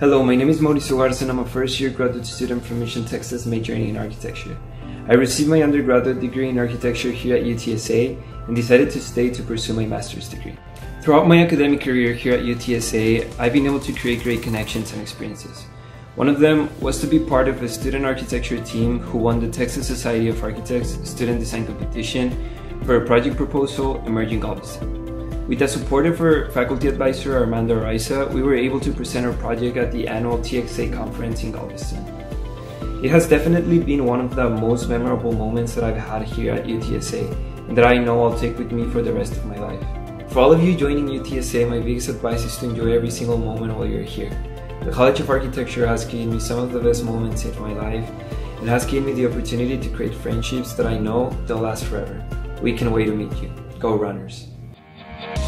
Hello, my name is Mauricio Garza and I'm a first year graduate student from Mission, Texas, majoring in architecture. I received my undergraduate degree in architecture here at UTSA and decided to stay to pursue my master's degree. Throughout my academic career here at UTSA, I've been able to create great connections and experiences. One of them was to be part of a student architecture team who won the Texas Society of Architects Student Design Competition for a project proposal Emerging Galveston. With the support of our faculty advisor Armando Araiza, we were able to present our project at the annual TXA conference in Galveston. It has definitely been one of the most memorable moments that I've had here at UTSA and that I know I'll take with me for the rest of my life. For all of you joining UTSA, my biggest advice is to enjoy every single moment while you're here. The College of Architecture has given me some of the best moments in my life and has given me the opportunity to create friendships that I know they'll last forever. We can wait to meet you. Go Runners! Bye.